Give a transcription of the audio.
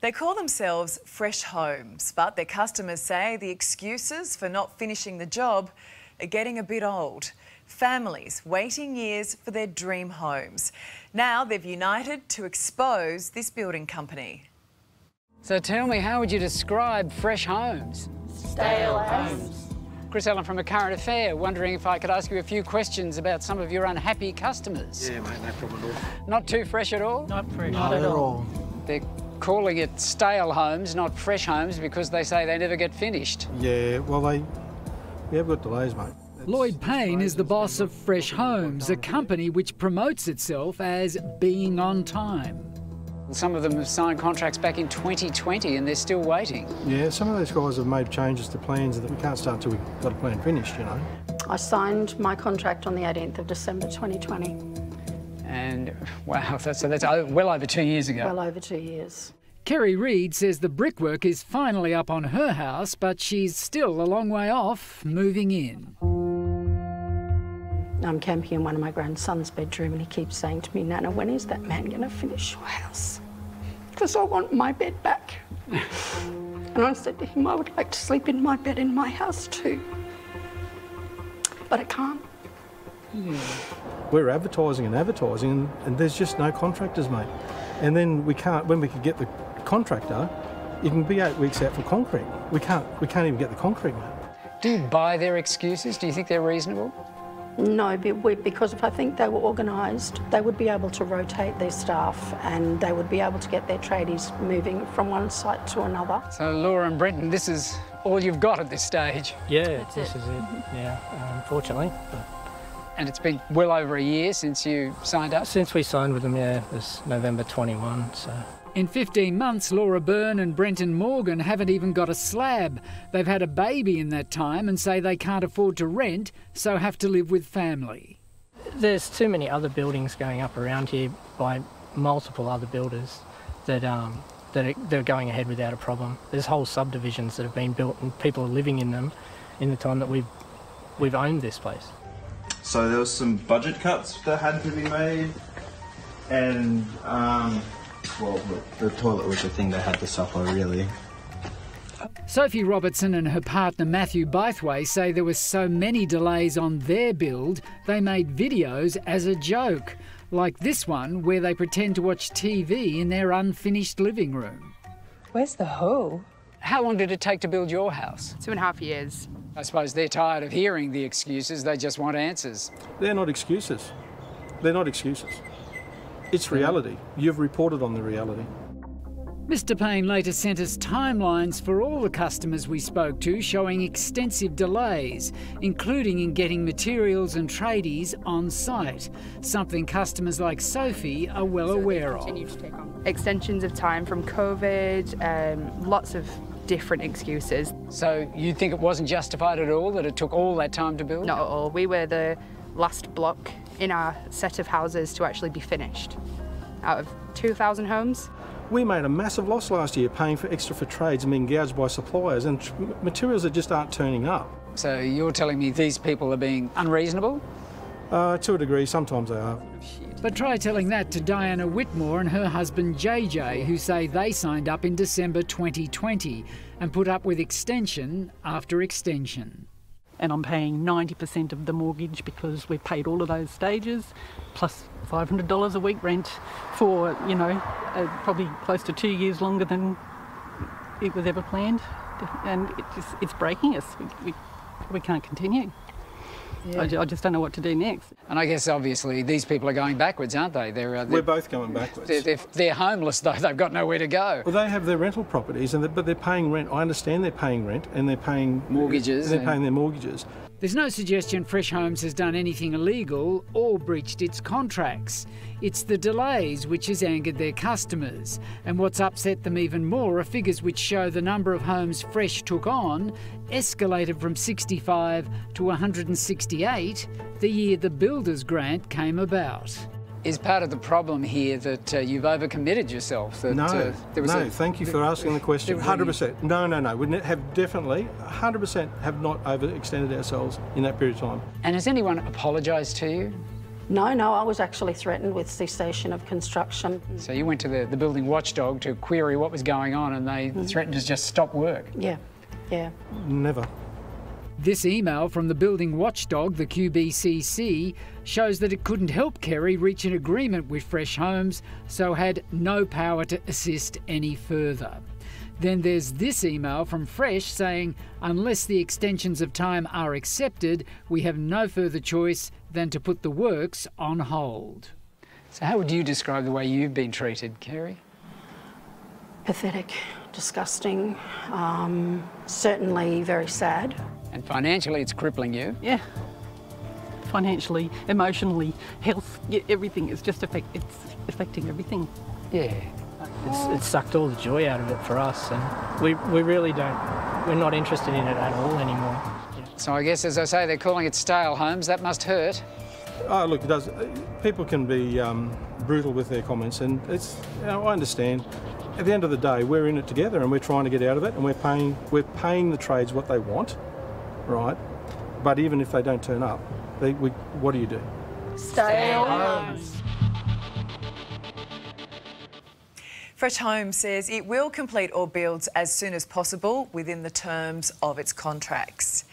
They call themselves Fresh Homes, but their customers say the excuses for not finishing the job are getting a bit old. Families waiting years for their dream homes. Now they've united to expose this building company. So tell me, how would you describe Fresh Homes? Stale homes. Chris Allen from A Current Affair, wondering if I could ask you a few questions about some of your unhappy customers. Yeah, mate, no problem at all. Not too fresh at all? Not fresh. Not at all. They're calling it stale homes, not fresh homes, because they say they never get finished. Yeah, well, they we have got delays, mate. It's- Lloyd Payne is the boss of Fresh Homes, a company which promotes itself as being on time. Some of them have signed contracts back in 2020 and they're still waiting. Yeah, some of those guys have made changes to plans that we can't start till we've got a plan finished, you know. I signed my contract on the 18th of December 2020, And wow, that's, so that's well over two years ago. well over two years. Kerry Reid says the brickwork is finally up on her house, but she's still a long way off moving in. I'm camping in one of my grandson's bedroom and he keeps saying to me, Nana, when is that man going to finish your house? Because I want my bed back. and I said to him, I would like to sleep in my bed in my house too. But I can't. We're advertising and advertising, and, and there's just no contractors, mate. And then we can't. When we could get the contractor, you can be eight weeks out for concrete. We can't. We can't even get the concrete, mate. Do you buy their excuses? Do you think they're reasonable? No, because if I think they were organised, they would be able to rotate their staff and they would be able to get their tradies moving from one site to another. So, Laura and Brenton, this is all you've got at this stage. Yeah, this is it. Yeah, unfortunately. But And it's been well over a year since you signed up. since we signed with them, yeah, it was November 21. So In 15 months, Laura Byrne and Brenton Morgan haven't even got a slab. They've had a baby in that time and say they can't afford to rent, so have to live with family. there's too many other buildings going up around here by multiple other builders that um, that are, they're going ahead without a problem. There's whole subdivisions that have been built and people are living in them in the time that we've we've owned this place. So there was some budget cuts that had to be made, and um, well, the toilet was the thing that had to suffer really. Sophie Robertson and her partner Matthew Bythway say there were so many delays on their build, they made videos as a joke, like this one where they pretend to watch TV in their unfinished living room. Where's the hoe? How long did it take to build your house? Two and a half years. I suppose they're tired of hearing the excuses, they just want answers. They're not excuses. They're not excuses. It's reality. You've reported on the reality. Mr. Payne later sent us timelines for all the customers we spoke to showing extensive delays, including in getting materials and tradies on site, something customers like Sophie are well aware of. Continue to take on extensions of time from COVID, um, lots of different excuses. So you think it wasn't justified at all that it took all that time to build? Not at all. We were the last block in our set of houses to actually be finished out of 2,000 homes. We made a massive loss last year paying for extra for trades and being gouged by suppliers and materials that just aren't turning up. So you're telling me these people are being unreasonable? Uh, to a degree, sometimes they are. But try telling that to Diana Whitmore and her husband JJ, who say they signed up in December 2020 and put up with extension after extension. And I'm paying 90% of the mortgage because we've paid all of those stages, plus $500 a week rent for, you know, uh, probably close to two years longer than it was ever planned. And it just, it's breaking us. We, we, we can't continue. I, ju- I just don't know what to do next. And I guess obviously these people are going backwards, aren't they? They're, uh, We're they're, both going backwards. they're, they're, they're homeless though, they've got nowhere to go. Well, they have their rental properties, and they, but they're paying rent. I understand they're paying rent, and they're paying Mortgages They're and- paying their mortgages. There's no suggestion Fresh Homes has done anything illegal or breached its contracts. It's the delays which has angered their customers. And what's upset them even more are figures which show the number of homes Fresh took on escalated from 65 to 168 the year the Builders Grant came about. Is part of the problem here that uh, you've overcommitted yourself? That, No, uh, there was no. a- thank you for asking the question. Hundred percent. No, no, no. We have definitely, hundred percent, have not overextended ourselves in that period of time. And has anyone apologised to you? No, no, I was actually threatened with cessation of construction. So you went to the, the building watchdog to query what was going on and they threatened to just stop work. Yeah, yeah. Never. This email from the building watchdog, the QBCC, shows that it couldn't help Kerry reach an agreement with Fresh Homes, so had no power to assist any further. Then there's this email from Fresh saying, unless the extensions of time are accepted, we have no further choice than to put the works on hold. So how would you describe the way you've been treated, Kerry? Pathetic, disgusting, um, certainly very sad. And financially, it's crippling you. Yeah. Financially, emotionally, health, yeah, everything is just affect, it's affecting everything. Yeah. It's, it's sucked all the joy out of it for us, and we, we really don't, we're not interested in it at all anymore. So I guess, as I say, they're calling it stale homes. That must hurt. Oh, look, it does. People can be um, brutal with their comments, and it's. You know, I understand. At the end of the day, we're in it together, and we're trying to get out of it, and we're paying. We're paying the trades what they want, right? But even if they don't turn up, they, we, what do you do? Stay Fresh Home says it will complete all builds as soon as possible within the terms of its contracts.